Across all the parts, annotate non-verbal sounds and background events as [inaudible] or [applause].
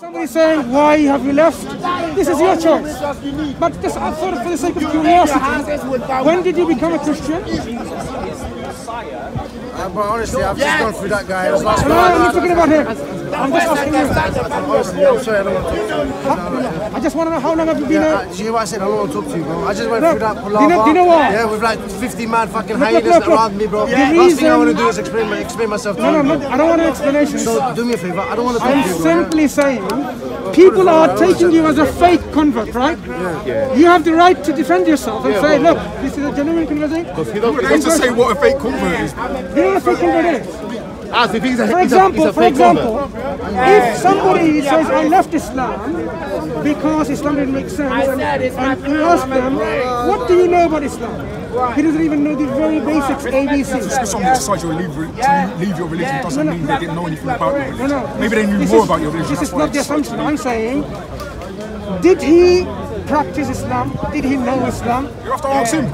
Somebody saying, why have you left? This is your choice. But just uh, for, for the sake of curiosity, when did you become a Christian? Uh, but honestly, I've just gone through that guy. It was last No, I'm not talking about him. I'm just asking you. I'm sorry, I don't want to talk to you. I just want to know how long have you been Yeah, a... you hear what I said? I don't want to talk to you, bro. I just went Look, through that do palaver. you know- do you know what? Yeah, with like 50 man fucking look, hyenas look, look. around me, bro. The Last thing I want to do is explain, my, explain myself to No, no, you. no, bro. I don't want an explanation. So do me a favor. I don't want to talk I'm to you, bro. simply saying, people are taking you as a fake convert, right? Yeah. yeah. You have the right to defend yourself and say, look, this is a genuine conversion. They used to say what a fake convert is. You know what a fake convert is? Ah, so if he's a, For he's a, example, he's a for example, convert. if somebody says I left Islam because Islam didn't make sense, and, and you ask them, what do you know about Islam? He doesn't even know the very basics, Just because ABC. someone decides to leave, to leave your religion doesn't mean they didn't know anything about your religion. no. Maybe they knew this more is- about your religion. This is not the assumption. I'm saying, did he practice Islam? Did he know Islam? You have to ask him.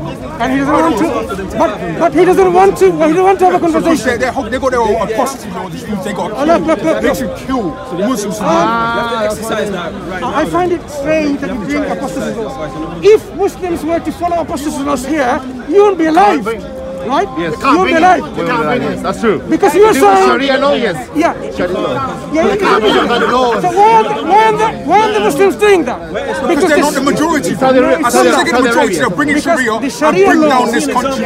And he doesn't want to. But but he doesn't want to. Well, he doesn't want to have a Because they, oh, conversation. they, they got their own apostasy ah, law, the Jews, they got Oh, look, look, look, They should kill Muslims. Ah. I find it strange that you bring apostasy laws. If Muslims were to follow apostasy laws here, you wouldn't be alive, right? Yes. You wouldn't be alive. Wait, wait, wait, yes, that's true. Because you are If it was saying, Sharia law, yes. yeah, Sharia law. yeah, yeah, yeah. So why are, the, why, are the, why are the Muslims doing that? Because they're not the majority. As soon as they get the majority, they're bringing Because Sharia the and Sharia bring down this country.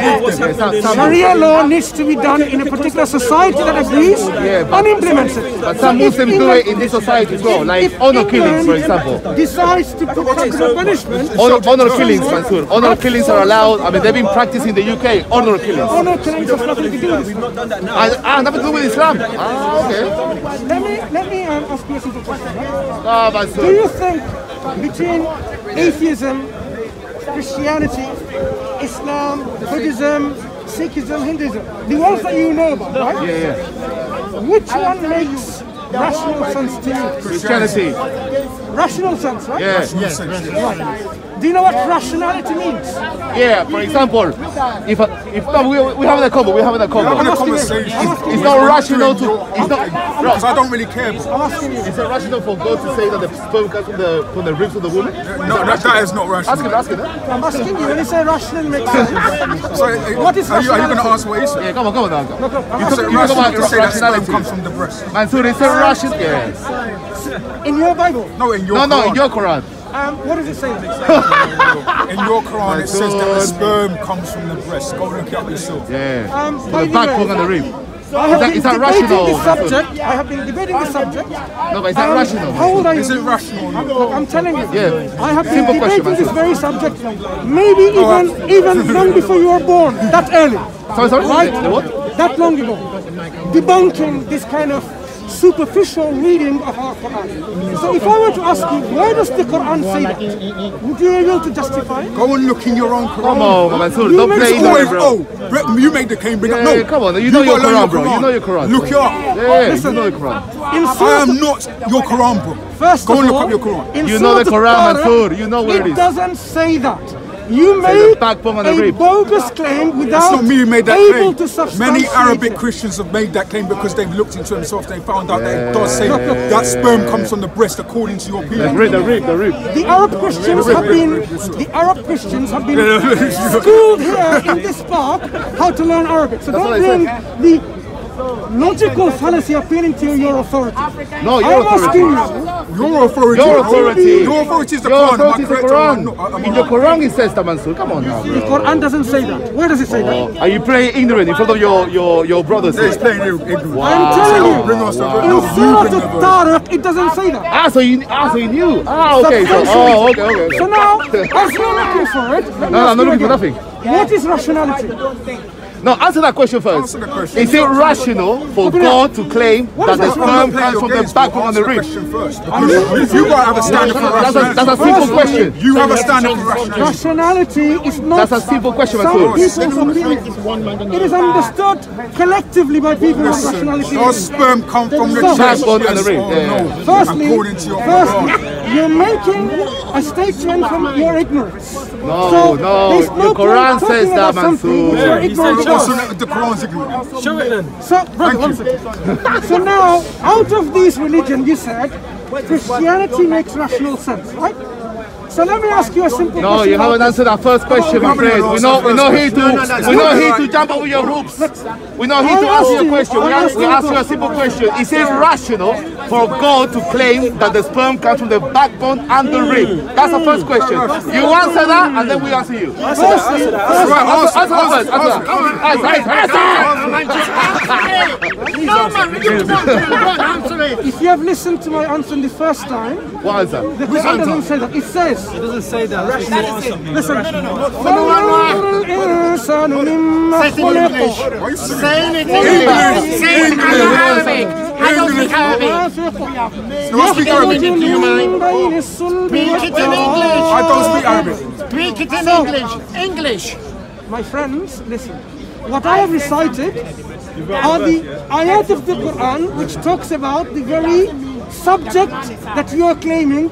Sharia law needs to be done in a particular society that agrees and implements it. But some Muslims do it in this society as well, like honor killings, for example. Decides to put capital punishment. Honor, honor killings, Mansour. Honor killings are allowed. I mean, they've been practicing in the UK. Honor killings. Honor killings has nothing to do with Islam. And, ah, nothing to do with Islam. Ah, okay. Let me let me um, ask you a simple question. Right? Ah, Do you think between atheism, Christianity, Islam, Buddhism, Sikhism, Hinduism, the ones that you know about, right? Yeah, yeah. Which one makes rational sense to you? Christianity. Rational sense, right? Yeah. Do you know what rationality means? Yeah, for example, if a, if no, we we having a combo, we having a Having combo. a conversation. It's not rational to. It's not. Because I don't really care. bro. I'm asking you. Is it rational for God to say that the sperm comes from the from the ribs of the woman? No, that, that is not rational. Ask rational. him, ask him. huh? I'm asking you. When you say rational makes sense, So, uh, What is are you, are you going to ask what he said? Yeah, come on, come on, now. look, look, I'm You Is talk, it rational about to say that sperm rationality. comes from the breast? Mansour, it's a rational. Yeah. in your Bible, No, in your No, no, in your Quran. Um, what does it say? [laughs] In your Quran, it says that the sperm comes from the breast. Go look it up yourself. Yeah. Um, For the the backbone way, and the rib. I have that- been is that debating rational? this subject. I have been debating this subject. No, but is that Um, rational? How old are you? Is it rational or not? I'm telling you. Yeah. I have been Simple question, debating this very subject, maybe even even long before you were born, that early, Sorry, sorry. right? What? That long ago, debunking this kind of superficial reading of our Quran. So if I were to ask you, why does the Quran say that? Would you be able to justify it? Go and look in your own Quran. Come on, Mansour, You don't play it Always, ignorant, bro. oh, you made the claim, bring Yeah, up. No, yeah, come on, you know your gotta Quran, bro. You know your Quran. Look it up. Yeah, you know the Quran. In I am not your Quran, bro. First Go of and look all, up your Quran. You know the Quran, Al-Baqarah, Mansour. You know where it is. It doesn't say that. You Say the made backbone and a rib. bogus claim without It's not me who made that able claim. to Many Arabic it. Christians have made that claim because they've looked into themselves. They found out that it does say that sperm comes from the breast, according to your The rib, the rib, the rib. The Arab Christians have been the Arab Christians have been schooled here in this park how to learn Arabic. So what don't I bring the logical fallacy appealing to your authority. No, your I'm authority. asking you, Your authority. Your authority. Your authority is the Your Quran. Authority is the correct or I Quran. not? Am In the? Quran it says that, Mansour. Come on now, the. Quran doesn't say that. Where does it say that? Oh, Are you playing ignorant in front of your your your brothers? He's here? playing ignorant. I'm telling you, Bring us the in Surah bring the it doesn't say that. Ah, so you ah, so you knew. Ah, okay. So, oh, okay, okay. So now, as you're looking for it, No, no, I'm not looking for nothing. What is rationality? No, answer that question first. Answer the question. Is it rational for God to claim What that is the sperm comes from the games, bro. backbone and the Answer rib? question first. You gotta have a standard for That's a, that's a simple question. You have a standard for rationality. Rationality is not That's a simple question, some Mansour. It is understood collectively by people what rationality does sperm come from the So- chest? Backbone and the Yes rib, or yeah. no? Firstly, According to your firstly, you're making a statement from your ignorance. No, So, no, there's your Quran says about that, something cross. So. Show it then. So, brother, so now, out of this religion, you said, Christianity makes rational sense, right? So let me ask you a simple no, question. No, you haven't answered that first question, my friend. We're not, we're not here to, we're not here to jump over your hoops. We're not here to answer your question. We ask, we ask you a simple question. Is it rational for God to claim that the sperm comes from the backbone and the rib? Hmm. That's the first question. Hmm. You answer that, and then we answer you. Answer that. Answer that. Answer that. If you have listened to my answer the first time, what is that? The Quran doesn't say that. It says It doesn't say that. listen, خَلَقَ الْإِنسَانُ مِمَّا Say it in English. خُلِقَ Say it in English. Say it in Arabic. I don't speak Arabic. don't speak Arabic. يخرج Do you من mind? بين الصلب Speak it in والترائب. English. I don't speak Arabic. Speak it in English. English. My friends, listen. What I have recited are the ayat of the Quran which talks about the very subject that you are claiming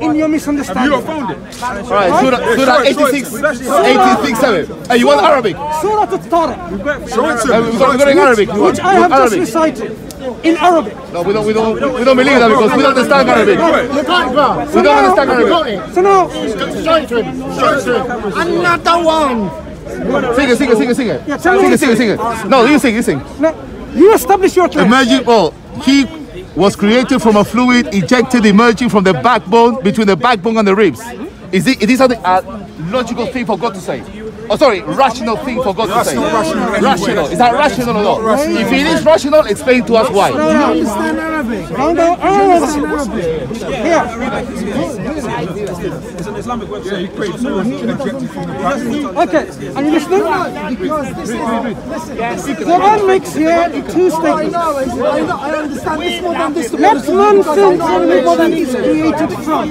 in your You misunderstanding. don't found it. All right, Surah, Surah 86, 86, 7. Hey, you want Arabic? Surah Al-Tariq, Show it to me. we're going in Arabic. You want, which I have just recited in Arabic. No, we don't, we don't, we don't believe that because we don't understand Arabic. You got it, bro. We don't understand Arabic. So now, Show it to him. Show it to him. Another one. Sing it, sing it, sing it, sing it. Yeah, tell Sing it, sing it, sing it. No, you sing, you sing. now you establish your claim. Emerging, oh, he was created from a fluid ejected emerging from the backbone, between the backbone and the ribs. Is this a logical thing for God to say? Oh, sorry, rational thing for God God's sake. Rational, rational. Is that rational or not? Rational. If it is rational, explain to us why. No, I understand Arabic. I don't know Arabic. Yeah. It's an Islamic website. Okay, are you listening? Because this is... Listen. The one makes here two statements. I know. I understand this more than this. That's nonsense and what it is created from.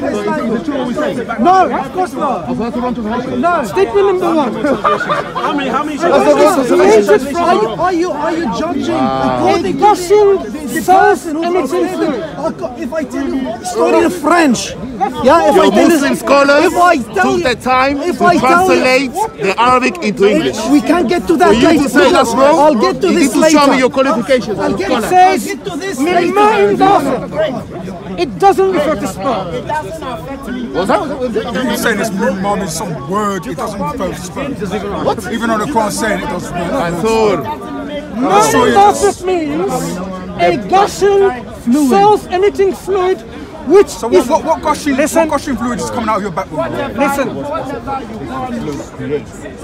No, of course not. No. Statement number one. How many? How many? Is created Are you, are you, are you judging a gushing self-emitting fluid. If I tell you study French, yeah, if I tell Muslim scholars if I tell took the time if to I tell you- translate the Arabic into English. we can't get to that For you to say that's wrong, I'll get to you this need to show me your qualifications I'll get, says, I'll get to this it doesn't affect the sperm. It doesn't affect me. What's that? What's that? People saying it's mum is some word. It doesn't affect the sperm. What? Even though the Quran saying it doesn't. Mansur. None of this means a gushing, cells anything fluid which So is what, what, what, gushing, Listen. what gushing fluid is coming out of your backbone? Listen.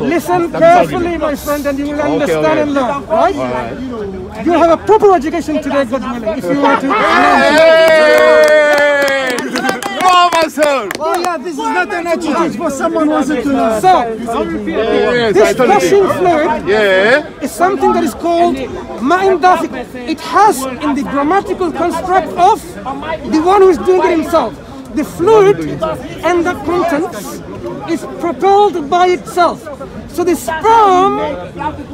Listen carefully, my friend, and you will understand okay. and learn, right? You'll have a proper education today, God willing, if you want to learn. Hey! Go, Oh yeah, this is not an education for someone who wants to know. So, Yes, this told you. fluid Yeah. is something that is called ma'in. It has in the grammatical construct of the one who is doing it himself. The fluid and the contents is propelled by itself. So the sperm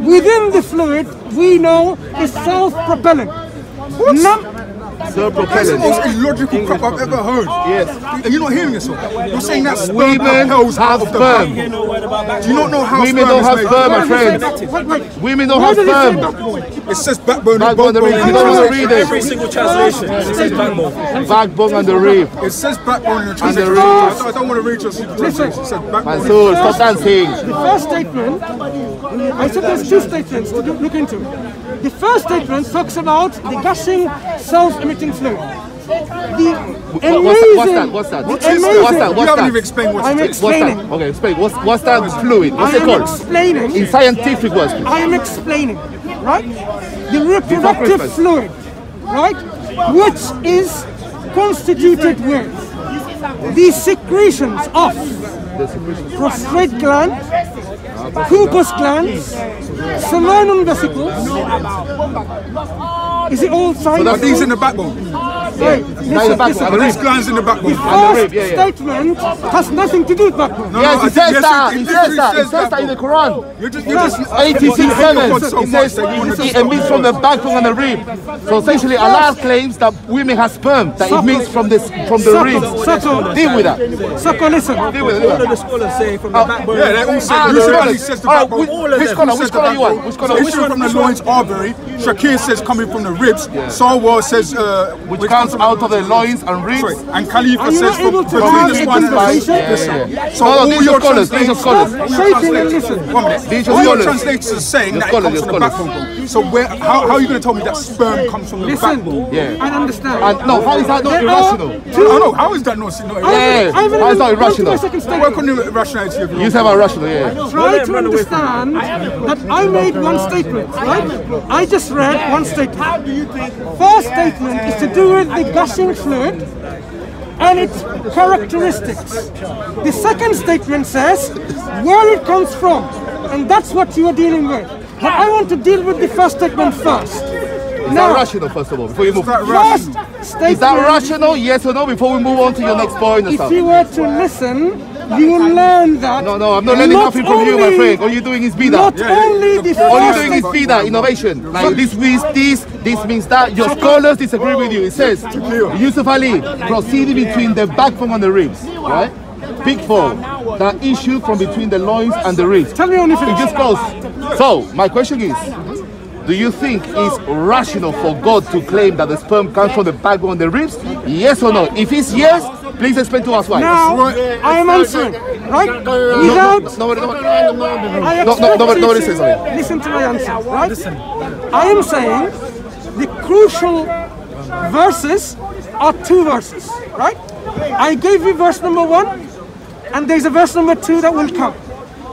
within the fluid we know is self-propelling. Num- That's the most illogical crap I've ever heard. Yes. And you're not hearing yourself. You're saying that sperm Women propels out have of the sperm. backbone. No word about back. Do you not know how Women sperm don't is have sperm, my Wait, friends. wait, wait. Women don't have does it say sperm. It says backbone and Backbone and the backbone. rib. You don't want to read Every single translation it says backbone. Backbone and the rib. It says backbone in the the translation. rib. I don't, I don't want to read your translation. It says backbone. Mansoor, stop dancing. The first statement, I said there's two statements to look into. The first statement talks about the gushing self-emitting fluid. The What- What's that? What's that? What's that? the What is amazing, What's that? You What's haven't even that? explained what I'm it is. What's explaining. that? Okay, explain. What's what's that fluid? What's I it am called? explaining. In scientific words. I am explaining, right? The reproductive Christmas. fluid, right? Which is constituted with the secretions of prostate gland, Cowper's glands, seminal vesicles. Is it all Are science? these in the backbone? Wait, Now the listen, back- listen. and the glands in the backbone. the First rib, yeah, yeah. statement has nothing to do with backbone. No, Yes, no, I it think- says yes, that. it It literally says that. It says says that in the Quran. You're just, you're just 86 you hate 7. God so It much says that you want to it emits from the backbone and the rib. So essentially, Allah claims that women have sperm that it means from this from the rib. Soco, Deal with that. Soco, listen. Deal with it. All Deal of with the that. scholars say from the Oh, backbone. Yeah, they all say, Ah, you the said scholars. Ali says the All right, backbone. which- All of which them. scholar? Who Which says the scholar you want? backbone? Which scholar? So Which issue one? from the loins artery. Shakir says coming from the ribs. Sarwar says uh, Which which comes comes out of the loins and ribs. Sorry, and Khalifa says from to between have the a spine and the. Yeah, yeah, yeah. So No, no, all are your scholars, these are translators- scholars. Stop shaking and listen. One minute. These are All your translators are saying that it comes from the they're backbone. So where, how, how are you going to tell me that sperm comes from the Listen, backbone? Yeah. I understand. And no, how is that not There irrational? I two- oh, don't know. How is that not? not I Yeah. haven't- I haven't How is that to irrational? my second Work on the rationality of your You say about irrational, yeah. Try to understand that I made one statement, right? I just read one statement. First statement is to do with the gushing fluid and its characteristics. The second statement says where it comes from, and that's what you are dealing with. But I want to deal with the first statement first. Is that rational, first of all, before you move? first statement. Is that rational, yes or no, before we move on to your next point? If you were to listen, you learn that. No, no, I'm not learning not nothing from you, my friend. All you're doing is bida. Not only the All you're first doing is bida, innovation. Like this means this, this means that. Your scholars disagree with you. It says Yusuf Ali proceeding between the backbone and the ribs, right? Pickthall that issue from between the loins and the ribs. Tell me only if It just goes. So my question is, do you think it's rational for God to claim that the sperm comes from the backbone and the ribs? Yes or no? If it's yes, please explain to us why. Now, I am answering, right? Without, Nobody, nobody, I No, no, expect nobody- you nobody to says something. Listen to my answer, right? I am saying the crucial verses are two verses, right? I gave you verse number one, and there's a verse number two that will come.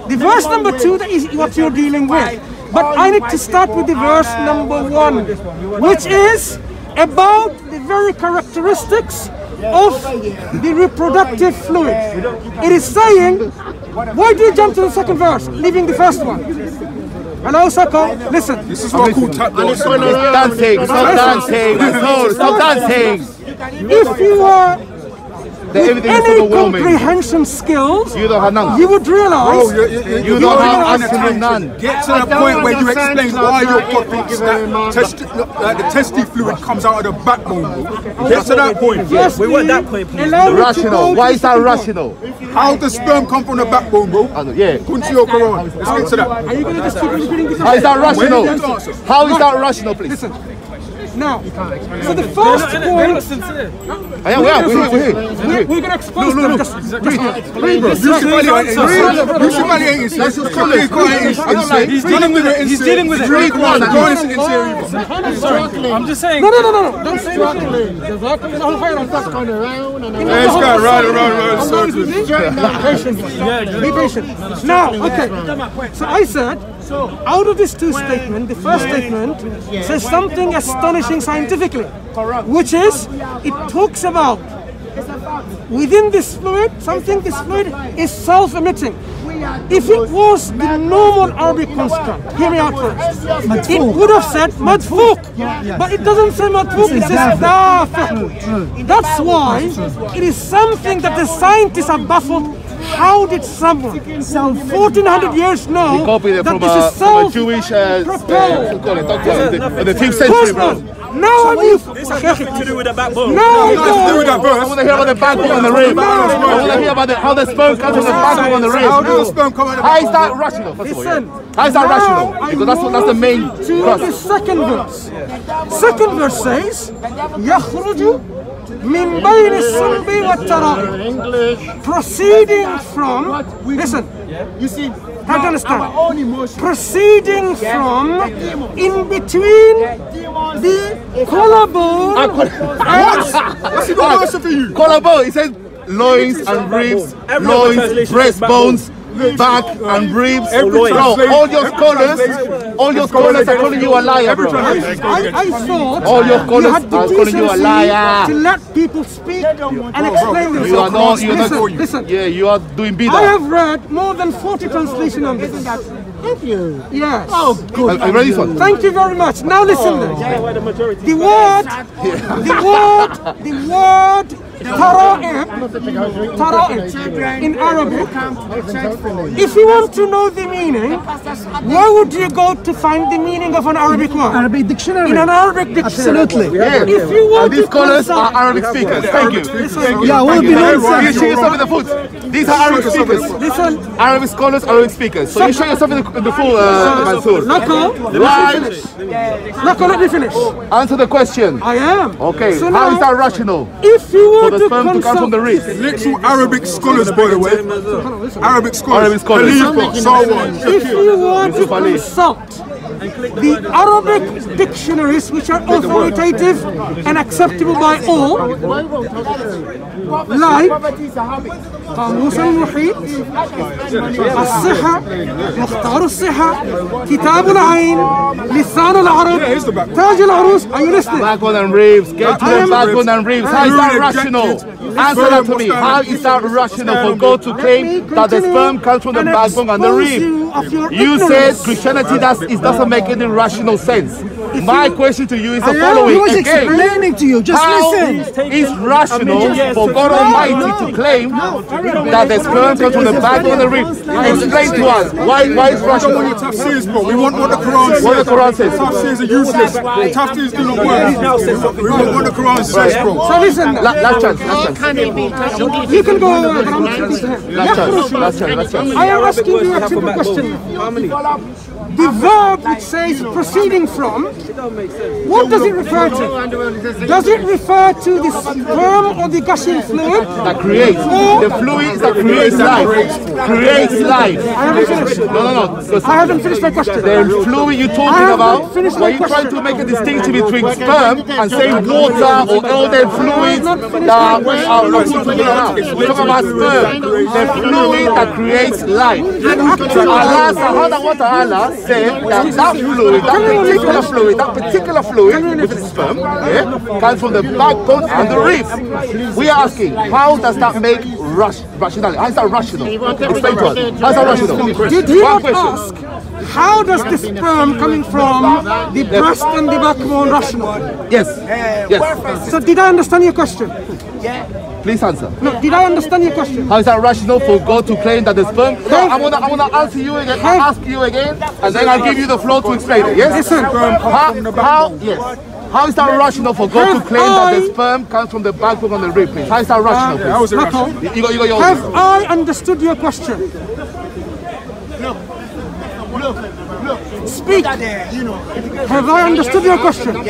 The verse number two that is what you're dealing with. But I need to start with the verse number one, which is about the very characteristics of the reproductive fluid. It is saying, why do you jump to the second verse, leaving the first one? Hello, Soco, listen. This is what I call tap dancing, stop dancing, stop dancing. If you are The everything is any overwhelming. comprehension skills, You don't have none. you would realize Oh, you, you, you, You don't have on a absolute tangent. none. Get to the point where you explain why your God thinks that test, uh, the testy fluid comes out of the backbone. bro. Get to that point. Yes, we want that point, please. Allow me to go Rational. Why is that second rational? How does sperm come from the backbone, bro? Yeah. According to your Quran. Let's get to that. Are you going to just keep repeating this? How is that rational? When did you answer? How is that rational, please? Listen. Now, so the first point, I am, we are, we're here, we're here. we're, we're going to expose them. Just, just read this. Yusuf Ali ain't insane. Yusuf Ali ain't insane. That's your scholars. I don't like- He's dealing with it. He's dealing with it. Read one. Go on, it's insane. I'm just saying. No, no, no, no, no. Don't say anything. Jazakallahu khairan. Yeah, it's going round and round and round in circles. Be patient. Now, okay. So I said, out of these two statements, the first statement says something astonishing scientifically, which is it talks about within this fluid, something this fluid is self-emitting. If it was the normal Arabic construct, hear me out first, it would have said madfuk, but it doesn't say madfuk, it says dafiq. That's why it is something that the scientists are baffled. How did someone some 1400 years now he copied it from that a, a Jewish uh, uh, the 10th century, bro. Now so I'm you. This has nothing to do with the backbone. No, it has to do with the verse. I want to hear about the backbone and the rib. No, I want to hear about the, how the sperm comes from the backbone and the rib. How does sperm come out of the How is that rational? Listen. How is that rational? Because that's what that's the main. To the second verse. Second verse says, "Yachruju من بين الصلب والترائب. Proceeding from, listen, You see, Try to understand. our own emotion. proceeding from in between the collarbone and What's he got to answer for you? Collarbone, it says loins and ribs, Every loins, translation says breastbones, back and ribs. Every Bro, translation- all your scholars, all your scholars are calling you a liar, bro. I, I thought All your you scholars had the are calling you a liar. to let people speak and explain themselves. You are not, you are listen, not, listen. yeah, you are doing better. I have read more than 40 translations on this. Thank you. Yes. Oh, good. Are, are you ready for this one? Thank you very much. Now listen oh. then. the majority. The word, the word, the word tara'ib, tara'ib in Arabic. If you want to know the meaning, where would you go to find the meaning of an Arabic word? Arabic dictionary. In an Arabic dictionary. Absolutely. Yeah. If you want And these to scholars are Arabic speakers. Thank you. Listen, Yeah, we'll be You nonsense. show yourself in the foot. These are Arabic speakers. listen, Arabic scholars, Arabic speakers. So you show yourself in the in the full, uh, Mansour. Nako, Right. Nako, let me finish. Answer the question. I am. Okay, So how is that rational? If you For were the to sperm to from the consult. Literal Arabic scholars, by the way. Arabic scholars. Arabic scholars. Khalifa, Sarwar, if you were to Yusuf Ali. consult the Arabic dictionaries, which are authoritative and acceptable by all, like قاموس المحيط الصحة مختار الصحة كتاب العين لسان العرب تاج العروس Are you listening? Backbone and ribs. Get to I the am- backbone and ribs. How is that Rejected. rational? Answer that to me. How is that rational for God to Let me claim that the continue sperm comes from the and backbone and the expose rib? you of your You said ignorance. Christianity does, it doesn't make any oh, rational sense. My question to you is the I following. was Again, explaining to you. Just how listen. is rational for God Almighty to claim that the sperm comes from the backbone and the rib? Explain to us why why is We want rational? your tafsirs, bro. We want what the Quran says. What the Quran says. Tafsirs are useless. Tafsirs do not work. We want what the Quran says, bro. So listen, La- Last chance, last chance, Can it be touched? you can go over, but I'm speaking to him. last chance, last chance, last chance. I am asking you a simple question. The verb which says proceeding from, what does it refer to? Does it refer to the sperm or the gushing fluid? that creates. The fluid that creates life. creates life. I haven't finished. no no no. I haven't finished my question. the fluid you're talking about finished my you're trying to make a distinction between sperm and saying water or other fluids that are not about we're talking about sperm. The fluid that creates life. Allah subhanahu wa ta'ala said that that fluid that particular fluid that particular fluid which is sperm yeah, comes from the backbone and the rib we are asking how does that make rush rational how is that rational? Explain to us. how is that rational? Did he not ask, how does the sperm coming from the breast and the backbone rational? yes. Yes. So did I understand your question? Please answer No, did I understand your question? How is that rational for God to claim that the sperm? No, I'm gonna, I'm gonna answer you again. I'll ask you again, and then I'll give you the floor to explain it. Yes. Listen. How, how, yes. How is that rational for God to Have claim that the sperm comes from the backbone and the rib? Please. How is that rational? How Please? is it rational? Nako, You got, you got your. have I understood your question? Speak. Have I understood your question? You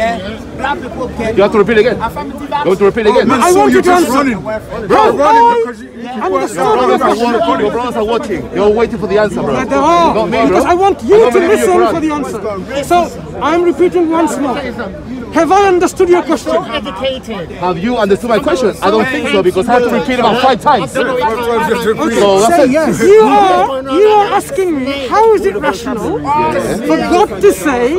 have to repeat again. You have to repeat again. I So want you to answer. running. Bro, running I because you, you understood your Brothers are question? watching. Your brothers are watching. You're waiting for the answer, bro. There are, Not me, bro. because I want you to listen for the answer. So I'm repeating once more. Have I understood your question? Educated. Have you understood my question? I don't think so because I have to repeat it about five times. So Say yes. You are you are asking me how is it rational for God to say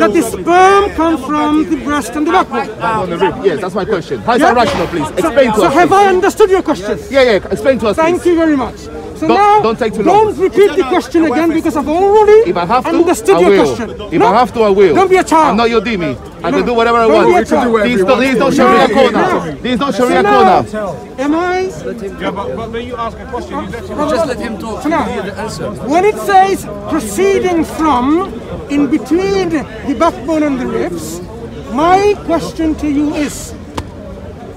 that the sperm comes from the breast and the backbone? On the rib. Yes, that's my question. How is Yeah? that rational, please? So, Explain to so us. So have please. I understood your question? Yeah, yeah. Explain to us. Thank please. you very much. So Don't- now, don't take too long. Don't repeat the question again because I've already If I have to, understood I your will. question. If No, I have to, I will. Don't be a child. I'm not your dhimmi. I No. can do whatever I Don't be a want. child. These don't, these don't Sharia corner. These don't So Sharia now, corner. am I? Yeah, but, but when you ask a question, you let him Just let him talk. So now, when it says proceeding from, in between the backbone and the ribs, my question to you is,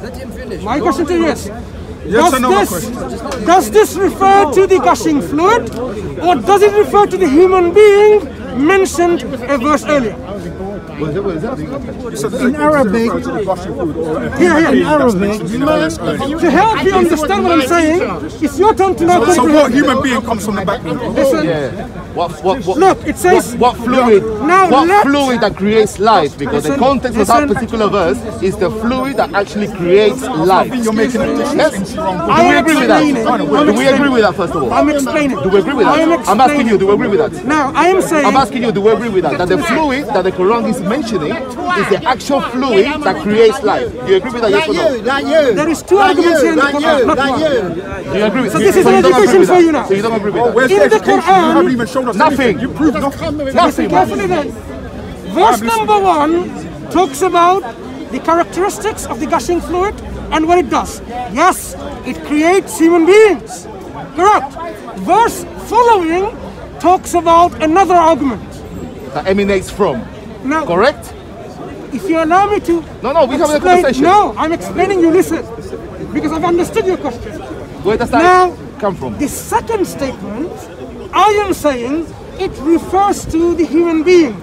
Let him finish. my question to you is, Yes does or no, my this, does this refer to the gushing fluid, or does it refer to the human being mentioned a verse earlier? In Arabic, Here, in. Arabic, To help you understand what I'm saying, it's your turn to now So what human being comes from the backbone? Listen, Yeah. What, what, what, Look, it says- what, what fluid, Now what let- fluid that creates life? Because the Listen, context of that particular verse is the fluid that actually creates life. You're making a Yes? Do we agree with that? Do we agree with that first of all? I'm explaining. Do we agree with that? I am asking you, do we agree with that? Now, I am saying. I'm asking you, do we agree with that? That the fluid that the Quran is mentioning is the actual fluid that creates life. Do you agree with that? Yes or no? not you. There is two arguments here in the Quran, not one. Do you agree with So this is you an don't agree education with for that? you now. So you don't agree with oh, that? Where's In the the education? You Quran- us Nothing. anything. You proved nothing. Listen Nothing. then. Verse number one talks about the characteristics of the gushing fluid and what it does. Yes, it creates human beings. Correct. Verse following talks about another argument. That emanates from. Now, Correct? if you allow me to No, no, we have a explain, conversation. no, I'm explaining. You listen, because I've understood your question. Where does that Now, come from? The second statement, I am saying it refers to the human being,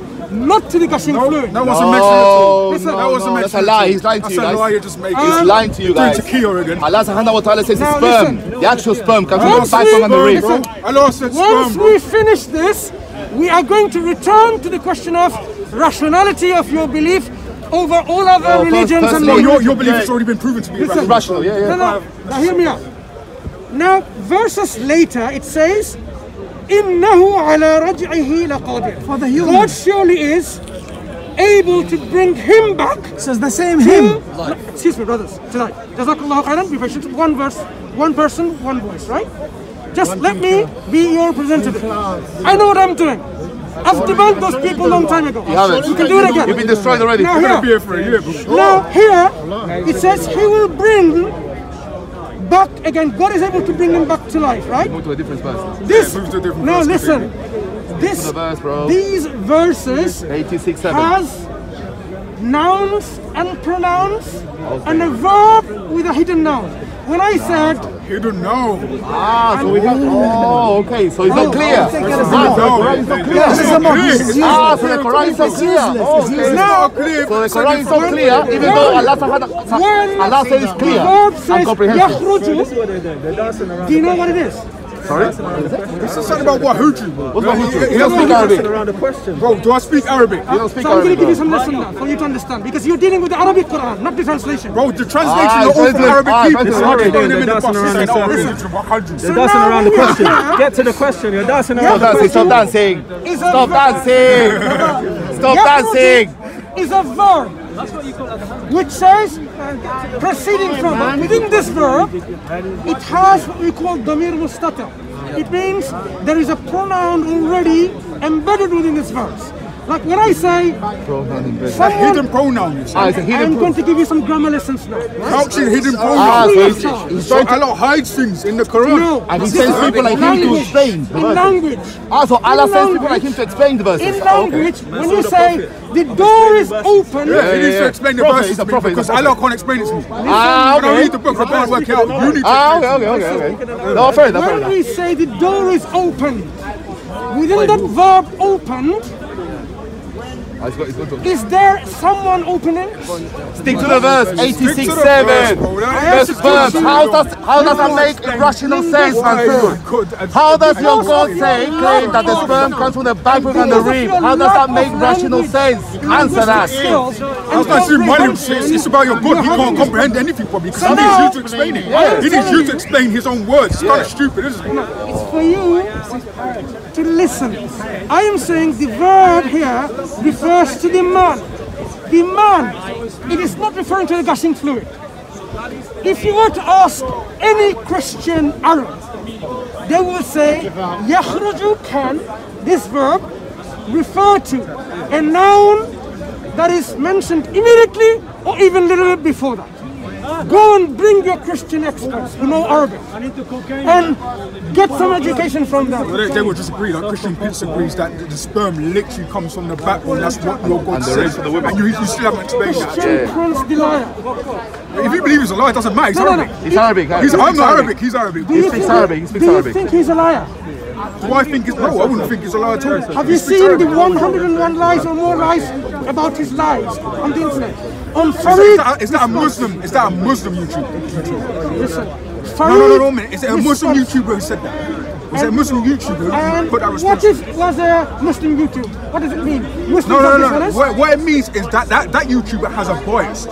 not to the gushing fluid. That wasn't mentioned at all. Listen, that wasn't That's mentioned a at lie. He's lying to That's you a guys. lie you're just making. He's lying to you Doing guys. taqiyya again. Allah subhanahu wa ta'ala says Now it's sperm. listen. The actual sperm comes from Once the backbone we- and the rib. listen, Allah said Once sperm, we finish this, we are going to return to the question of rationality of your belief over all other Oh, religions and firstly- No, your, your belief has already been proven to be Listen. irrational. Rational, yeah, yeah. No, no, now hear me out. Now, verses later, it says, إِنَّهُ عَلَى رَجْعِهِ لَقَادِرٌ For the human. God surely is able to bring him back Says the same to, him. No, excuse me, brothers, tonight. Jazakallah khairan, be patient. One verse, one person, one voice, right? Just let me be your representative. I know what I'm doing. I've debunked those people a long time ago. You haven't. You can do it again. You've been destroyed already. Now You're gonna be here, here for a year, bro. now here, it says he will bring back again. God is able to bring him back to life, right? Move to a different verse. This. move to a different Now verse listen. This. the verse, bro. These verses 86, 7. has nouns and pronouns and a verb with a hidden noun. When I said You don't know. Ah, so we have. Oh, okay. So it's not clear. Ah, so the Quran is not clear. This is a mock. Ah, so the Quran is not clear. useless. Oh, It's okay. useless. So the Quran is not clear, even though Allah, subhanahu- when Allah says it's clear verb and says comprehensive. do you know what it is? Sorry? It's something about what Huju, bro. What's wrong with you? He You don't doesn't speak speak Arabic. Bro, do I speak Arabic? You don't speak So I'm going to give you some lesson now for you to understand because you're dealing with the Arabic Quran, not the translation. Bro, the Ah, translation are all translate- from Arabic ah, people. translate So I'm Arabic. throwing them in the They're bus. dancing Saying, around in Huju, what Huju? You're dancing around the question. Get to the question. You're dancing around Stop the dancing, stop dancing. Stop dancing. Stop dancing. Is a verb which says proceeding from. Within this verb, it has what we call damir mustatir. It means there is a pronoun already embedded within this verse. Like when I say Hidden someone, pronoun, you say. Ah, hidden I'm proof. going to give you some grammar lessons now. right? Crouching hidden Ah, pronoun. so he's, of charge. he's So to. Allah hides things in the Quran. No. And he sends people like him to language. explain the In language. Ah, so Allah In sends people like him to explain the verses. In Ah, okay. language, when you say the door is open, Yeah, he needs to explain the Prophet, verses he's a to me prophet, because. Allah can't explain it to me. Ah, I don't okay. read the book, I can't work out. You need to Ah, okay, okay, okay, okay. No, fair enough, fair when we say the door is open, within that verb open, Ah, it's got- it's got to- is there someone opening? Stick to the verse, 86 Stick to the 7. verse, bro. That- Verse that's verse. good. How does how does that make rational sense, Mansoor? How does your God say claim that the sperm comes from the backbone and the rib? How does that make rational sense? Answer that. How does it money? It's, it's about your God. He can't comprehend anything probably because he needs you to explain it. He needs you to explain his own words. It's kind of stupid, isn't it? It's for you to listen. I am saying the verb here refers to the man. The man. It is not referring to the gushing fluid. If you were to ask any Christian Arab, they will say, Yahruju can, this verb, refer to a noun that is mentioned immediately or even a little bit before that. Go and bring your Christian experts who know Arabic and get some education from them. Well, they, they will disagree. Like Christian Prince agrees that the sperm literally comes from the backbone. That's what your God says. And you, you still haven't explained that. Christian Prince Delia. If you believe he's a liar, it doesn't matter. He's No, no, no. Arabic. He's Arabic. huh? He's, I'm not Arabic. He's Arabic. Do you speaks think- Arabic, he speaks Do you think he's a liar? Do I think he's no? I wouldn't think he's a liar at all. Have you seen the 101 lies or more lies about his lies on the internet? On Is Farid. that, is that a Muslim? Is that a Muslim YouTube? Listen. No, Farid. no, no, no, man. Is it a Muslim YouTuber who said that? Is it a Muslim YouTuber who put that what response? if was a Muslim YouTube? What does it mean? Muslims No, no, no, no. What, what it means is that, that that YouTuber has a voice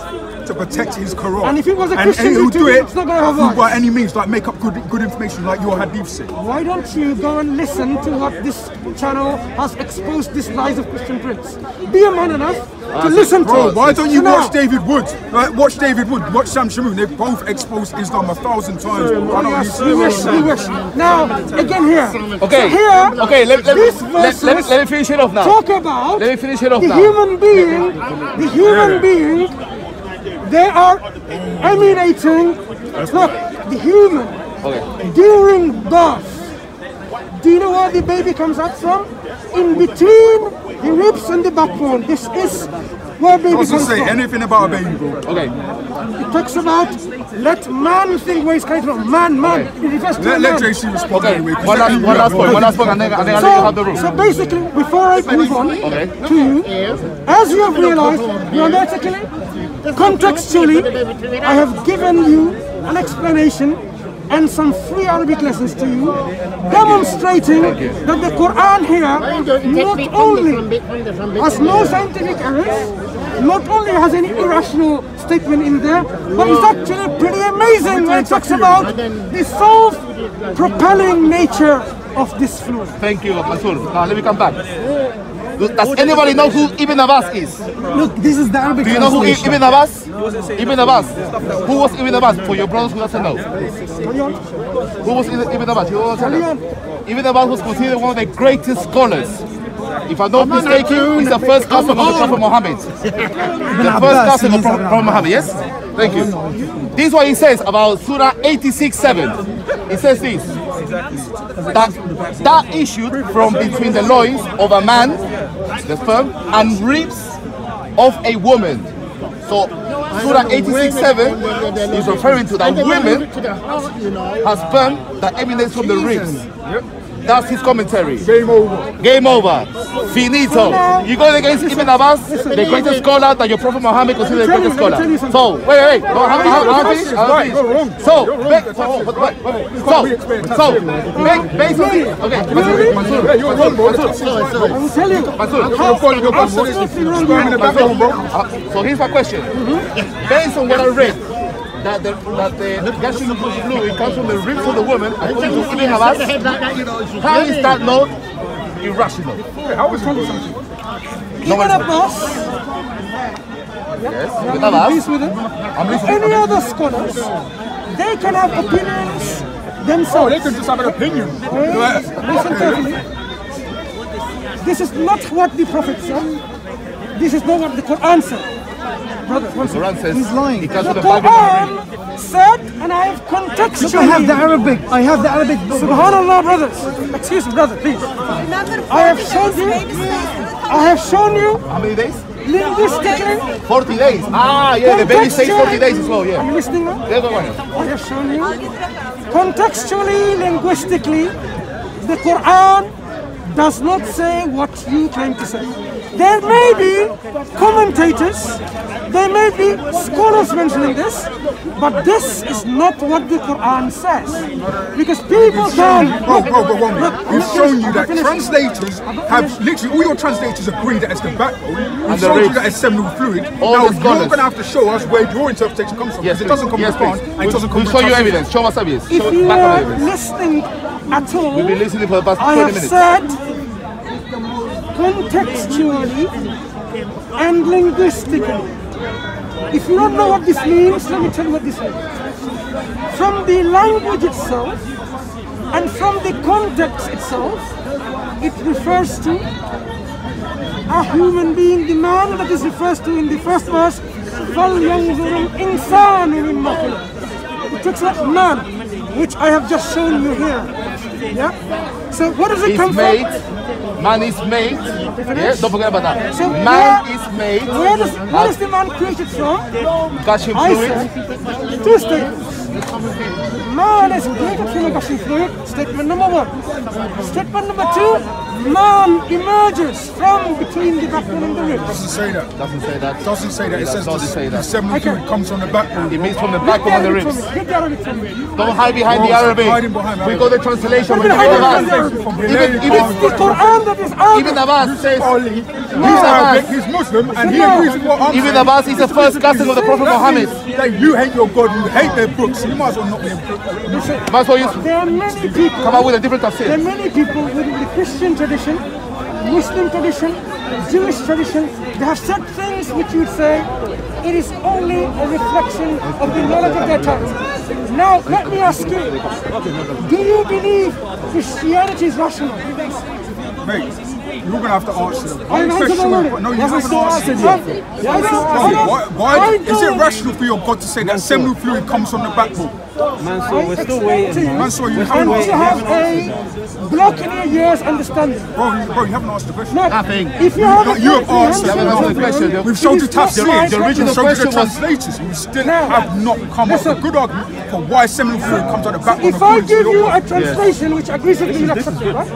to protect his Quran. And if it was a and, Christian and he'll do YouTuber, it it's not gonna have a by any means, like make up good good information like your hadith say. Why don't you go and listen to what this channel has exposed these lies of Christian Prince? Be a man enough to listen to Bro, it. why don't you now- watch David Wood? Like, watch David Wood, watch Sam Shamoon. They've both exposed Islam a thousand times. bro. Why Yes, you- we wish, we wish. Now, again here. Okay. So here, Okay, let, let, these let, let, me, let me finish it off now. talk about Let me finish it off the now. human being, the human being, they are emanating, look, the human, during birth. Do you know where the baby comes out from? In between the ribs and the backbone. This is where baby Doesn't comes say from. anything about a baby, bro. Okay. It talks about let man think where he's coming from. Man, man. It refers to Let, a let man. JC respond Okay. anyway. 'cause One let last, him one know. last point. One last point, and then, and then I'll let you have the room. so basically, before I move on Okay. to you, as you have realized grammatically, contextually, I have given you an explanation and some free Arabic lessons to you, demonstrating that the Quran here not only has no scientific errors, not only has any irrational statement in there, but it's actually pretty amazing when it talks about the self-propelling nature of this fluid. Thank you, Mansour. Now let me come back. Do- Does anybody know who Ibn Abbas is? Look, this is the Arabic Do you know who. Ibn Abbas? Ibn Abbas. Who was Ibn Abbas? For your brothers who doesn't know. Who was Ibn Abbas? You to? Ibn Abbas was considered one of the greatest scholars. If I'm not mistaken, he's the first cousin of the Prophet Muhammad. The first cousin of Prophet Muhammad, yes? Thank you. This is what he says about Surah 86 7. It says this that that issued from between the loins of a man, the sperm, and ribs of a woman. So Surah 86 7 is referring to that women has sperm that emanates from the ribs. That's his commentary. Game over. Game over. Finito. You going against Ibn Abbas, the greatest scholar that your Prophet Muhammad considered the greatest scholar. So, wait, wait, wait. So, so, so, so, basically, okay, Mansour, Mansour, Yeah, you're wrong, bro. Mansour, I will tell you. Mansour, How, following your how Bible. seriously wrong Sperm in you the are. backbone, bro. Uh, so here's my question. Mm-hmm. Based on what I read, that the, that the gastric fluid comes from the ribs of the woman, according to Ibn Abbas, how is that not irrational? I was telling you something. Ibn Abbas, Yes, Ibn agrees Abbas. with it. I'm listening. Any other scholars, they can have opinions Oh, themselves. they can just have an opinion. Eh? Listen carefully. This is not what the Prophet said. This is not what the Quran said. Brother, one second. Quran says He's lying. It comes The from the Bible. Quran said, and I have contextually. Look, I have the Arabic. I have the Arabic. Subhanallah, brothers. Excuse me, brother, please. I have shown you. I have shown you How many days? linguistically. 40 days. Ah, yeah, the baby says 40 days as well, yeah. Are you listening now? The other one. I have shown you contextually, linguistically, the Quran does not say what you claim to say. There may be commentators, there may be scholars mentioning this, but this is not what the Quran says. Because people can. Bro, bro, bro, bro. Look, We've shown you that translators have literally all your translators agree that it's the backbone. We've shown you that it's seminal fluid. All now you're scholars. going to have to show us where your interpretation comes from. Yes, because it doesn't come yes, from the. Quran and it doesn't come We'll show you evidence. Show us evidence. If you are evidence. listening at all, We've been listening for the past I 20 have minutes. said contextually and linguistically. If you don't know what this means, let me tell you what this means. From the language itself and from the context itself, it refers to a human being, the man that is refers to in the first verse, فَلْيَنْظُرُ الْإِنسَانُ مِمَّا خُلِقَ. It talks about man, which I have just shown you here. Yeah? So what does it It's come made. from? Man is made. Yes, don't forget about that. So Man where- is made. Where does, where the man created from? Gushing I fluid. two statements. Man is created from a gushing fluid. Statement number one. Statement number two. Man emerges from between the backbone and the ribs. doesn't say that. Doesn't say that. doesn't say that. It does says not the, say the that. seminal Okay. comes from the backbone. It means from the Read backbone and the ribs. for me. Read the Arabic for me. Don't hide behind the Arabic. We Arabic. got the translation. What Even do you mean hiding Abbas. behind Even, It's even, the Quran that is Arabic. Ibn Abbas says. He's Ibn Arabic, he's Muslim, and he agrees with what I'm Ibn saying. Abbas is the first cousin of the Prophet Muhammad. That you hate your God, you hate their books. You might as well not be a book. That's what you There are many people. come up with a different There are many people within the Christian tradition, Muslim tradition, Jewish tradition, they have said things which you would say it is only a reflection of the knowledge of their times. Now, let me ask you, do you believe Christianity is rational? Mate, you're going to have to answer them. I One answered but no, you haven't answered still yet. I don't- I Bro, don't- Why, why is it rational for your God to say that seminal fluid comes from the backbone? Mansour, we're still waiting, to you, man. Mansour, you haven't you have a block in your ears understanding. Bro, you, bro, you haven't asked the question. No, Nothing. if you have No, you have block asked. your Yeah, but ears the question. We've showed you It is not tafsir. the original We've showed you the question was- translators. You still have not come up with a good argument for why seminal fluid comes out the backbone If I give you a translation which agrees with me, you'll accept it, right?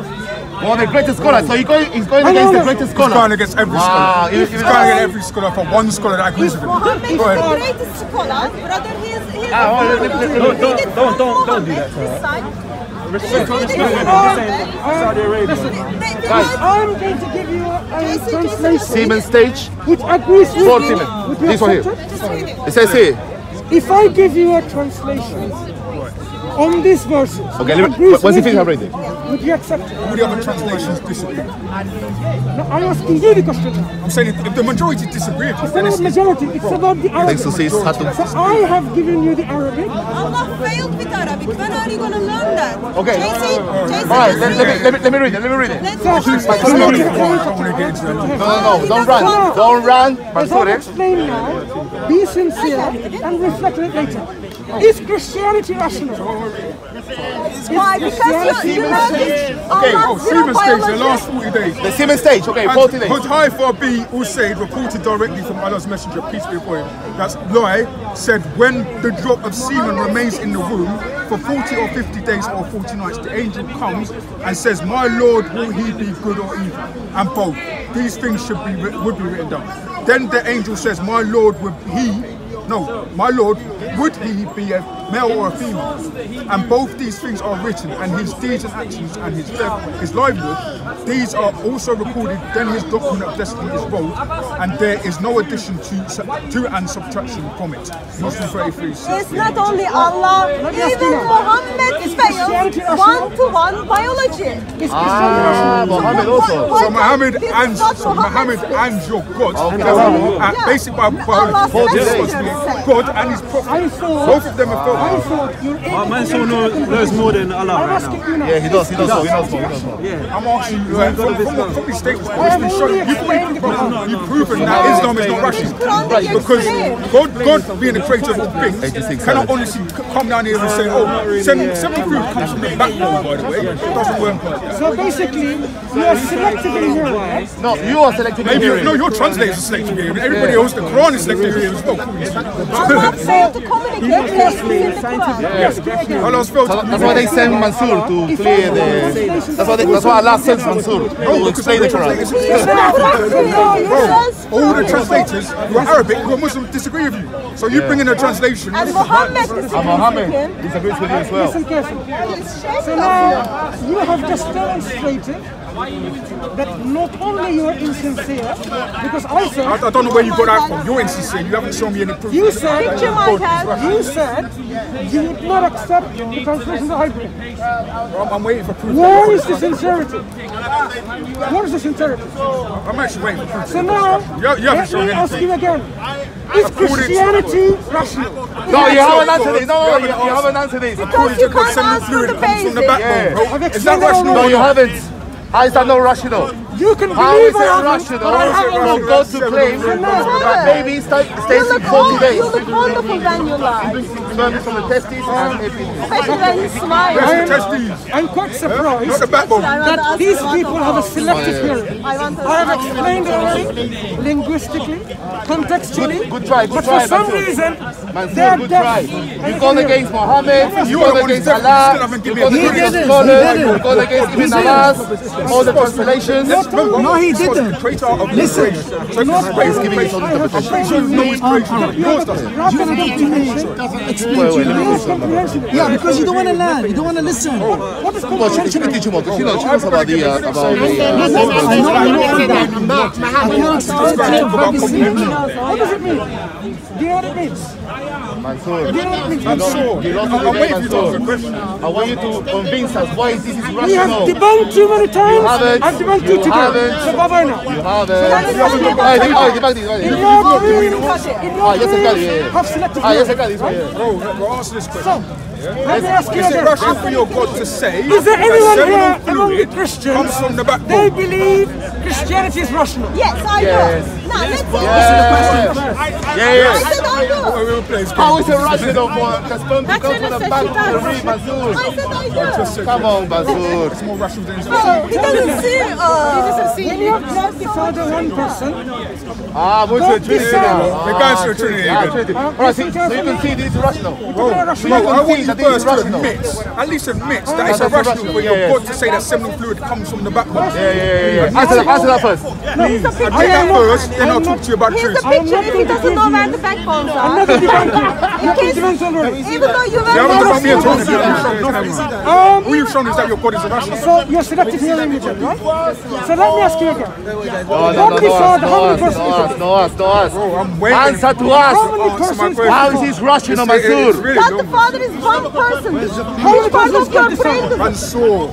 Well, the greatest scholar. So he's going, he's going No, no, against no. the greatest scholar. He's going scholar. against every Wow, scholar. even- He's even- going against every scholar for one scholar that agrees with him. Mohammed is Go the ahead. greatest scholar, brother. He is, he is Ah, well, a let- let- scholar. let- He don't- did don't- from don't- don't do Mohammed, that to this her. side. Respect He did respect from what you're Mohammed. saying. Saudi Arabia. Listen, They- they guys, had- I'm going to give you a Jason, Jason, translation Siemens stage. which agrees with Four me. Siemens. Would you This one accept here. it? Just read it. It says here. If I give you a translation on these verses, Okay, let me- agrees what's the thing you, I'm reading? Would you accept it? All the other translations disagree. No, I'm asking you the question. I'm saying if, if the majority disagree, It's not it's, majority, it's about the Arabic. Thanks to see Saturn. So I have given you the Arabic. Allah failed with Arabic. When are you going to learn that? Okay. Jason, Jason, All right, just let, let me, let, me, let me read it. Let me read it. Let's So, watch please, it. please, I don't want to get into that. No, no, no. Don't run. Don't run. As Mansour, I've eh? now, be sincere and reflect on it later. Is Christianity rational? Why? Because you, you know this. Okay, Allah oh, zero stage, the last 40 days. The Siemens stage. Okay, 40 days. Hudhaifa B. Usaid reported directly from Allah's messenger, peace be upon him, that Loi said when the drop of semen remains in the womb for 40 or 50 days or 40 nights, the angel comes and says, My Lord, will he be good or evil? And both. These things should be would be written down. Then the angel says, My Lord, would he no, my Lord, would he be a male or a female? And both these things are written, and his deeds and actions, and his death, his livelihood, these are also recorded. Then his document of destiny is rolled, and there is no addition to to and subtraction from it. Muslim 33. It's not only Allah, me ask you even. Muhammad Is Christianity failed one-to-one biology. Ah, rational? Mohammed What- also. So Muhammad this and so Muhammad and your God, Okay. uh, Yeah. basically by, by Allah's God, messenger said. God and his prophet. Both of them are I failed. thought you're Uh, Mansour knows, knows more than Allah I'm right asking now. you now. Yeah, he does. He does. more, He knows more. He knows more. I'm asking you, uh, from, from, from these statements, I have it's been shown, already you've, explained the Quran. you've proven that Islam is not rational. Because him. God, God being the creator of all things, 86 cannot honestly come down here and say, oh, seven, seven fruit comes from the backbone, by the way. It doesn't work like that. So basically, you are selective in your right? No, you are selecting Maybe, hearing. no, your translators are selective here. Everybody else, the Quran is selective here as well. Allah failed to communicate this in the Quran. So that's why they send Mansour to clear the. That's why, they, that's why Allah sends Mansour to explain the Quran. All the translators who are Arabic, who are Muslim, disagree with you. So you bring in a translation. And Muhammad disagrees And Mohammed with him. disagrees with you as well. Listen carefully. So now, you have just demonstrated that not only you are insincere, because I I, said, I don't know where you got that from. You're insincere. You haven't shown me any proof. you said, Picture my head. you said you would not accept the translation that I bring. I'm, I'm waiting for proof. Where is the sincerity? Where is the sincerity? I'm actually waiting for proof. So now, You, you haven't let shown me ask you again. Is Christianity rational? No, you haven't answered this. No, you, you haven't answered this. Because you God can't send the answer the comes from the basic. backbone, Is that rational? No, you haven't. How is that not rational? You can How believe I haven't, rational but I for haven't. God to claim that baby sta- You stays in 40 days? you look wonderful when you lie. Sperm from the testes and um, everything. Especially when you smile. Where's the testes? I'm quite surprised the backbone. I want to that these people have a selective hearing. I want to I have explained already, linguistically, contextually. Good- try, good but try, for some reason, they're good deaf. try. And You've gone they can against Mohammed, you've You're the gone one who's against you Allah, you've given gone me a against scholars, you've against even Allah's, all the translations. No, he didn't. the creator of Listen. So is only giving his own interpretation. explained You know his to you. Yours doesn't. your comprehension- Explain to me you. do something. comprehension. Yeah, because you don't want to learn. You don't want to listen. What is Well, she, she can teach you more she knows, she knows about the, uh, about the, uh, I know, I know. I can't start very simply. What does it mean? Do you know what it means? Mansour. You know what it means? You lost, you lost I'm the waiting for you to answer the Mansour. I want you to convince us why this is We have rational. debunked too many times. haven't. I've debunked You you today. haven't. So bye bye now. You have That is uh, what we oh, want. the- oh, the back, the- In oh, your career, Cut it. in your yes, I got it, yeah, career, yeah. have selective Ah, yes, I hearing, got it. right? yeah. Bro, bro, answer this question. So, let me ask you Is it again. rational for your God to say Is there anyone seminal here among the Christians? comes from the back They believe Christianity is rational. Yes, I Yes. know. Now, let's say Yeah, yeah. I said I do. We will play this How game. it rational for the sperm to come from the back of the rib, I said I do. Come on, Mansoor. It's more rational than Oh, he doesn't see. Uh, When you have brought the one person, Ah, we're to a Trinity now. We're going Trinity Ah, again. Trinity. All right, so you can see this is rational. Bro, So you I can want see you that first to rational. admit, at least admit that oh, it's That's irrational irrational, for yeah, your yeah. God to say that seminal fluid comes from the backbone. Yeah, yeah, yeah, yeah. Answer that, answer that first. he's a I picture. take that first, then I'll talk to you about He's truth. a picture if he doesn't know where the backbones I'm are. not debunker. I've been debunked even though you um, You haven't were debunked me at all. You haven't shown nothing. All you've shown is that your God is irrational. so you're selective hearing again, right? So let me ask you again. No, no, God no, the no, Father, us, how no, many us, persons no, is us, it? no, us, no, us. Bro, I'm waiting. Answer to How us. many Answer my persons? question. How is this rational, It's- it's Mansoor? really God the long. Father is one person. How many Which part persons of your brain does And so,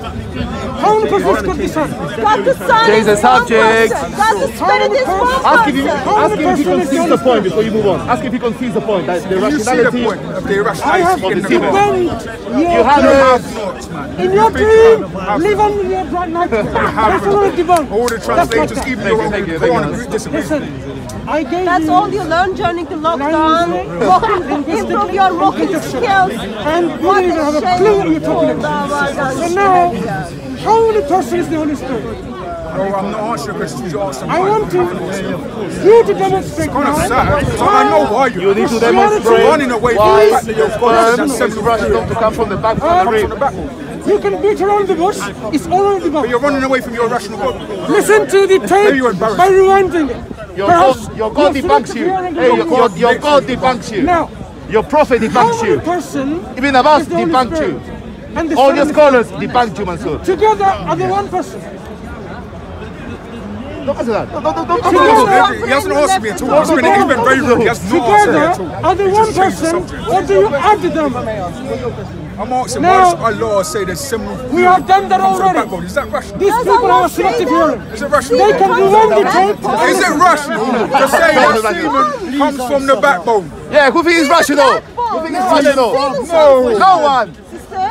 How many persons God the Son? God the Son Change the is one subject. person. The Spirit is one Ask if, he, person. ask if he concedes the point before you move on. Ask if he concedes the point. That the you see the rationality. point of the I have irrationality in the Steven. God. debunked You your have dream. it. Not, man. In your dream, live on your bright night. That's all debunked. All the translators, even your own Thank you, Quran, thank you. agree- disagree. Listen, I gave That's you all you learn during the lockdown. Walking, improve your walking skills. and you don't even have a clue what you're talking about. So now, how many persons is the Holy Spirit? Bro, I'm not answering questions. You ask them. I mine. want to you to demonstrate Kind of sad. So I know why you. You need to You're demonstrate running away from why the fact that your God sperm is is seminal rational fluid to come from the back of the comes from the rib. You can beat around the bush. It's all over the But you're running away from your irrational God. Listen to the tape by rewinding it. Your Perhaps God, your God you're debunks you. Hey, your, book. your, your God debunks you. Now, Your prophet how debunks many you. person Ibn Abbas is the debunked you. And All your the scholars debunked you, Mansoor. Together are the one person. Don't answer that. Don't, don't, don't, don't, He don't, hasn't- He me at all. He's been, he's been very rude. He has not answered me at Together all. are the one just changed the person, subject. or do you add to them? I'm asking Now- why does Allah say there's seminal We have done that comes from the already. Is that rational? These Does people Allah are say selective that? hearing. Is it rational? They can rewind the tape. Is it rational to say that semen comes from the backbone? Yeah, who thinks it's rational? Who thinks it's rational? No. No one.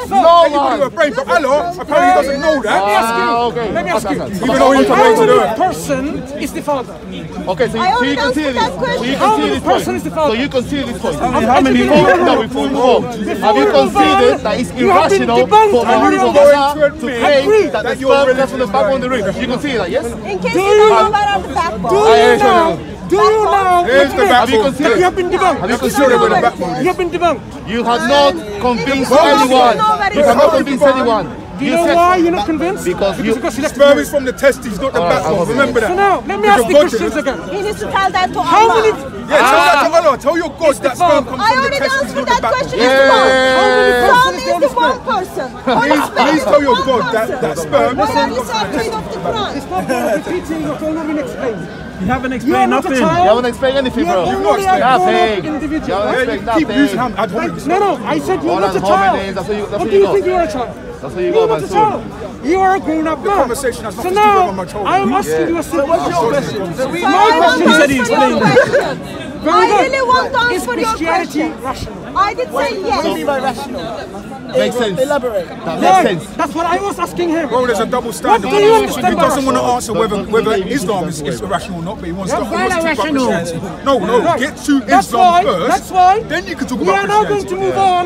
Sisters, No You got one. a brain, but Allah apparently doesn't know that. Ah, okay. Let me ask you. Even though he's How created many Earth. person is the father? Okay, so, you- so already you consider answered this. that So you How consider many this point. person is the So father? you consider this point. How many Before, no, we move on. Have you considered that it's You have been irrational for and Muhammad you're Allah going to to admit claim that the that your sperm religion comes from the is back right. on the rib? You consider that, yes? in case Do you you- don't know where are the backbone. Do Aye, you sure, now? Do you now? Here's the backbone. you considered- that You have been debunked. Have you Sure, considered where the that? backbone You have been debunked. You have not convinced anyone. you know that You it's have not convinced anyone. Do you know why you're not convinced? Because you- got selective Sperm is from the testes, not the Alright, backbone. Remember that. So now, let me Because ask the your God Christians didn't. again. He needs to tell that to How Allah. many? Yeah, tell that to ah. Allah. Tell your God that sperm comes I from the already testes, answered the that question. Yeah. It's one. How many Son persons is the is the Holy one person. Please, please tell your God that, that sperm. Why are [laughs] you so afraid of the Quran? It's not about repeating what already been explained. You haven't explained not nothing. You child. haven't explained anything, bro. You are bro. only a Nothing. grown-up You individual. haven't Yeah, you explained keep using nothing. ham ad hominems. No, no, I said you're not a child. that's what you- that's What what do you you think you're a child? That's what you You're got, not a child. You are a grown-up man. conversation has so nothing to do with now. I am asking you a simple question. My question to is, said he answer explained. Question. Very I good. really want to answer your Christianity question. rational? I did say yes. by rational? Makes sense. Elaborate. That Yeah, makes sense. That's what I was asking him. Bro, there's a double standard. What do you understand He doesn't want to answer whether whether Islam is, is irrational or not, but he wants to, he to talk about. Christianity. No, no, Right. get to That's Islam why, first. that's why Then you can talk we about We are now going to move on.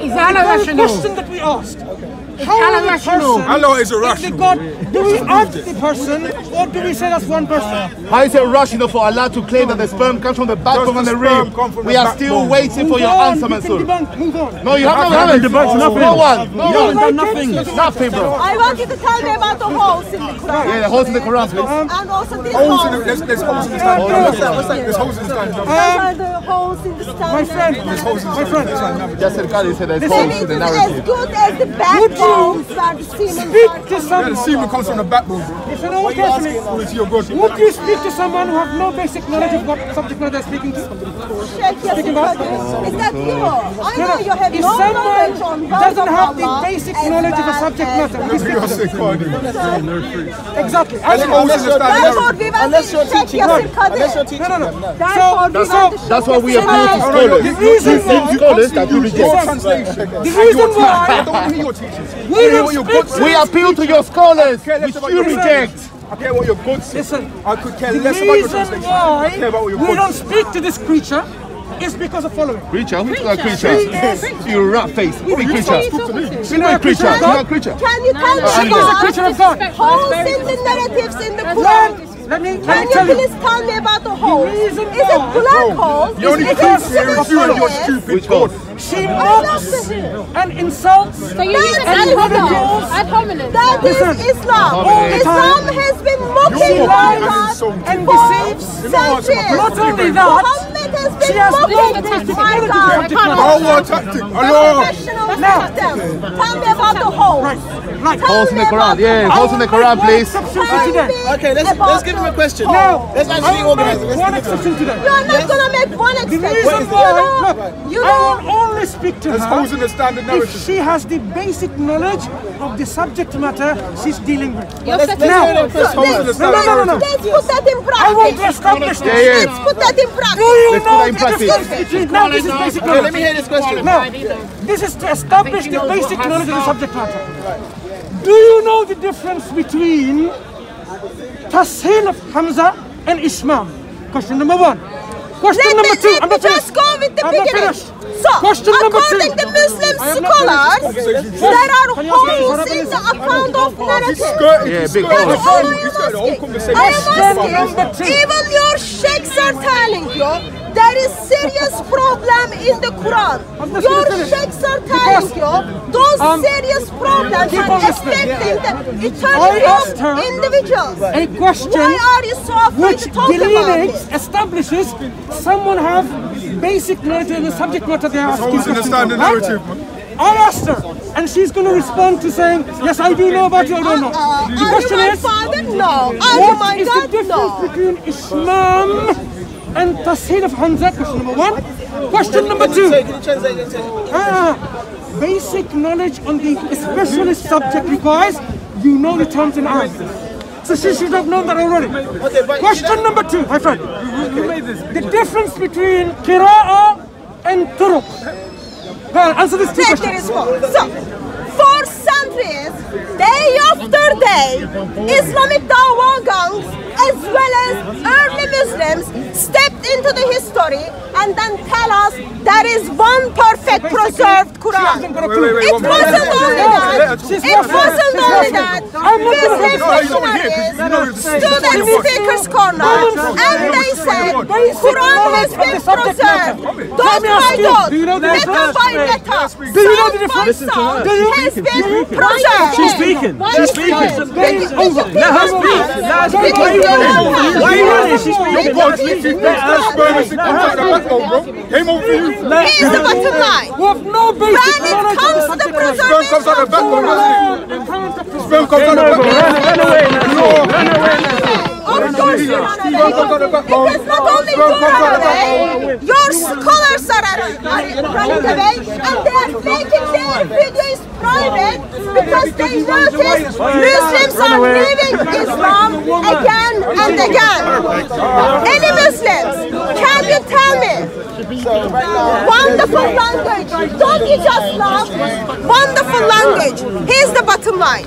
Is Allah rational? question that we asked. How many person Allah is is the irrational. God? Do we ask the person or do we say that's one person? How is it rational for Allah to claim that the sperm comes from the backbone and the the rib? We are still backbone? waiting for your answer, you can Mansoor. Move on. No, you have You no haven't answer. debunked nothing. No one. No You haven't one. done nothing. Nothing, bro. I want you to tell me about the holes in the Quran. Yeah, the holes in the Quran, please. Um, and also these Holes in holes. the, there's, there's holes in the standard. no. What's that? What's that? There's holes in the standard. Um, Those are the holes in the standard. My friend, my friend, Yasser Qadhi said there's holes in the is as good as the backbones that the semen speak to from. Yeah, the semen comes from the backbone, bro. Listen all carefully. According to your God. Would you speak to someone who has no basic knowledge of what subject matter they're speaking to? Sheikh Yasir Speaking about- Qadhi. Is that you? I know you have if no someone knowledge on God doesn't have the basic knowledge of a subject matter, we That's speak what to you're them. Exactly. There's I know. holes in the standard. Therefore, we will Unless you're Sheikh teaching Yasir them. Unless you're Qadhi. teaching No, no, them. no. No. Therefore, we So- will That's why we appeal to No, no, no, scholars. you- The reason why- you Scholars that you use reject. Your translation. The and reason your teaching. why- I don't want to hear your teachings. We I hear don't your speak We appeal to your scholars, which you reject. I care what your God says. Listen, I could care the less about your reason translation. I why care about what your we God don't speak to this creature is because of following. Creature? Who's that She creature? is You rat face. Who's the creature? She's not a creature Creature. of not a creature. Can you tell She me is a about creature of God. holes in the narratives in the Quran? let me, let Can me you tell you. please tell me about the holes? Is it black holes? The only Is it here is you and your stupid God. One? She mocks and insults So you're and ad individuals hominem. Ad hominem. That is Listen, Islam. all the Islam has been mocking mocking and God insulting. deceives. centuries. Not only that, Muhammad has she been has no mocking basic my knowledge of God. subject matter. What tactic? Allah. Now. Tell me about the holes. Right, right. Holes in the Quran. Yeah, holes. holes in the Quran, please. exception Tell today. me Okay, let's- let's give him a question. Now, Let's actually I organize it. Let's one give him a- exception today. You are not gonna make one The exception. reason You know, look, you I know, will only speak to There's holes in the standard if narrative. she has the basic knowledge of the subject matter she's dealing with. You're Let's- let's Now, hear it first. holes let's, standard no, no, no. let's put that in I want to practice. establish Yeah, this. yeah. Let's put that in practice. Do you Let's know the difference between, now this is basic Okay, let me hear this question. Now, this is to establish the basic knowledge of the subject matter. Do you know the difference between Tashil of Hamza and Ishmam? Question number one. Question Let number me, two. let I'm me not finished. just go with the I'm beginning. finished. So, Question number according two. to Muslim I am not scholars, there are Can you ask holes in the account of He's narrative. skirted. Yeah, he's big skirted. That's holes. all I am He's skirted the whole asking. conversation. I am Question number asking, two. even your sheikhs are telling you there is serious problem in the Quran. Your finished. sheikhs are telling Because, you those um, serious problems are on listening. affecting the I eternity of individuals. A question Why are you so afraid which to talk about delineates, it? establishes someone have basic knowledge of the subject matter they are asking Holes in the questions right? narrative. I asked her, and she's going to respond to saying, yes, I do know about you, I don't know. Uh, the question my is, father? No. Are you my what is the God? difference No. between Islam and Tashil of Hamza? Question number one. Question number two. Can you translate it? Ah, basic knowledge on the specialist subject requires you know the terms in Arabic. So she should have known that already. Question number two, my friend. The difference between Qira'ah and Turuq. On, answer this two questions. So, for centuries, day after day, Islamic Dawah gangs as well as early Muslims stepped into the history and then tell us there is one perfect preserved Quran. hasn't got a Wait, wait, wait, It one minute. wasn't only Let her that. talk. She's It not fair. wasn't She's not only fair. that. I'm not gonna Muslim have No, you're not here, 'cause you know missionaries it's- stood at it's- speaker's corner and they said Quran has been preserved. Dot by dot, Do you know the letter difference? by letter, Do you know the sound by difference? sound, Do you? has been She's preserved. She's speaking. She's speaking. Game is over. Let her speak. Let her speak. Why are you running? Why are you running? She's Your speaking. God's literally that sperm is comes out the backbone, bro. Game over for you. Here's the bottom line. We have no basic When it knowledge of comes the to subject matter. Sperm comes out the backbone, doesn't it? Sperm comes out the Run, backbone. run away. Run away. Of course you run Sperm comes out the away. Because not only you Sperm comes out run the away, your scholars are, are running away? And they are making their videos private because they notice Muslims are leaving Islam again and again. Any Muslims, can you tell me wonderful language? Don't you just love wonderful language? Here's the bottom line.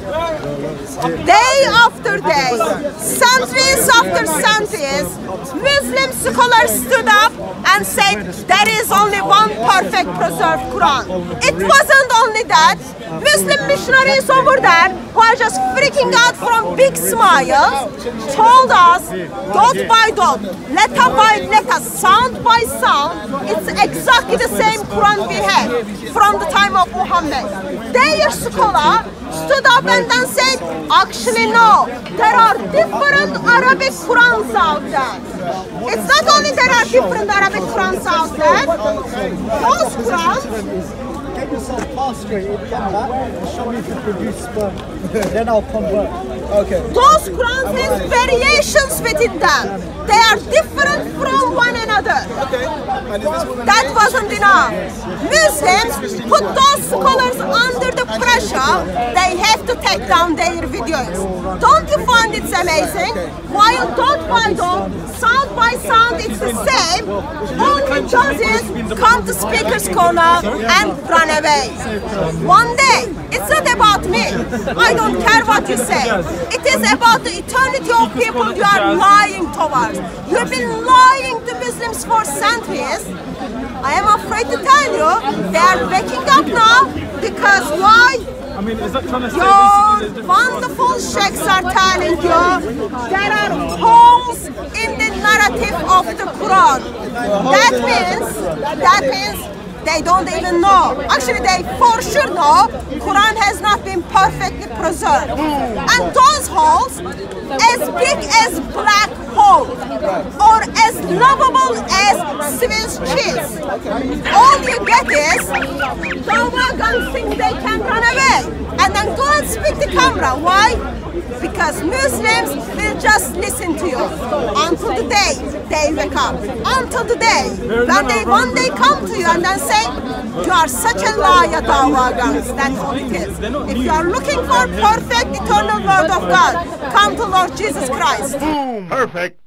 Day after day, centuries after centuries, Muslim scholars stood up and said there is only one perfect preserved Quran. It wasn't only that. Muslim missionaries over there who are just freaking out from big smiles told us dot by dot, letter by letter, sound by sound, it's exactly the same Quran we had from the time of Muhammad. Their scholar stood up and then said, actually no, there are different Arabic Qurans out there. It's not only there are different Arabic Qurans out there, those Qurans Get yourself castrated, get that, and show me if you produce sperm. then I'll convert. Okay. Those Qurans has variations within them. They are different from one another. Okay. And is this woman That wasn't enough. Muslims put those scholars under the pressure. They have to take down their videos. Don't you find and it's amazing. While dot by dot, sound by sound, it's the same. only it does is come to speaker's corner and run away. One day, it's not about me. I don't care what you say. It is about the eternity of people you are lying towards. You've been lying to Muslims for centuries. I am afraid to tell you, they are waking up now because why? I mean, is that trying to say Your wonderful sheikhs are telling you there are holes in the narrative of the Quran. That means, that means they don't even know. Actually, they for sure know Quran has not been perfectly preserved. And those holes, as big as black hole or as lovable as Swiss cheese. All you get is Dawah think they can run away and then go and speak the camera. Why? Because Muslims will just listen to you until the day they wake up. Until the day when they one day come to you and then say, you are such a liar, Dawah guns. That's all it is. If you are looking for perfect eternal word of God, come to Lord Jesus Christ. Boom! Perfect.